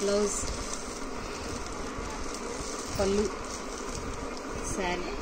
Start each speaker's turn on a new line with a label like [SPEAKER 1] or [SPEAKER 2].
[SPEAKER 1] blouse పళ్ళు శారీ